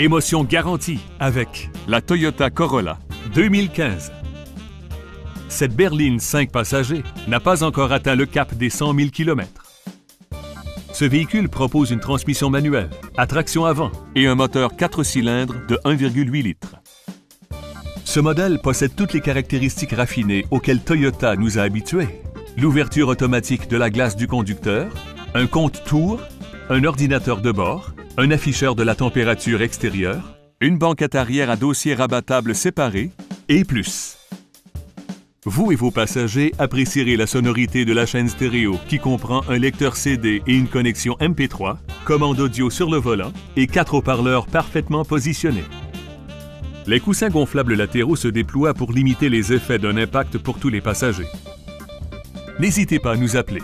Émotion garantie avec la Toyota Corolla 2015. Cette berline 5 passagers n'a pas encore atteint le cap des 100 000 km. Ce véhicule propose une transmission manuelle, à traction avant et un moteur 4 cylindres de 1,8 litres. Ce modèle possède toutes les caractéristiques raffinées auxquelles Toyota nous a habitués. L'ouverture automatique de la glace du conducteur, un compte-tour, un ordinateur de bord, un afficheur de la température extérieure, une banquette arrière à dossier rabattable séparé et plus. Vous et vos passagers apprécierez la sonorité de la chaîne stéréo qui comprend un lecteur CD et une connexion MP3, commande audio sur le volant et quatre haut-parleurs parfaitement positionnés. Les coussins gonflables latéraux se déploient pour limiter les effets d'un impact pour tous les passagers. N'hésitez pas à nous appeler